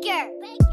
Baker. Baker.